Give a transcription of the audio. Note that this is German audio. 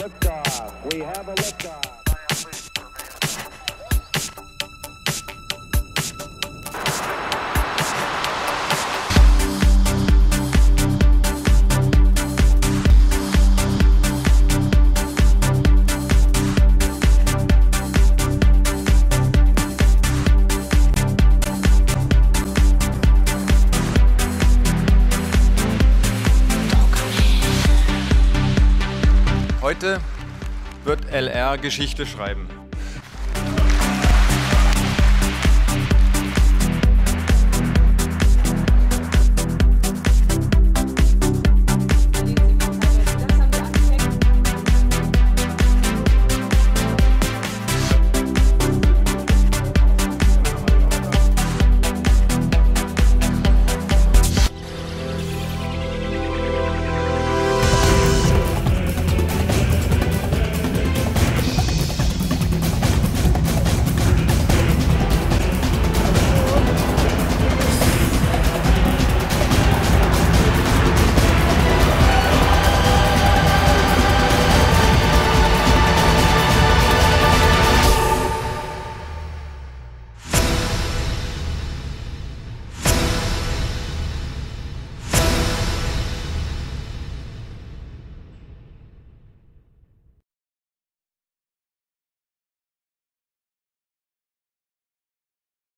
Liftoff. We have a liftoff. Heute wird LR Geschichte schreiben.